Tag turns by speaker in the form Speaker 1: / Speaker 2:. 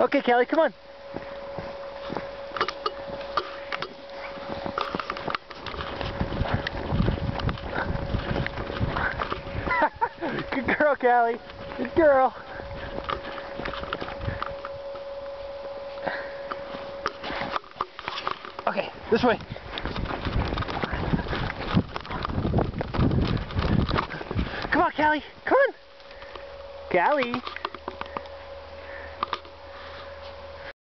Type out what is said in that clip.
Speaker 1: Okay, Callie, come on. Good girl, Callie. Good girl. Okay, this way. Come on, Callie. Come on. Callie.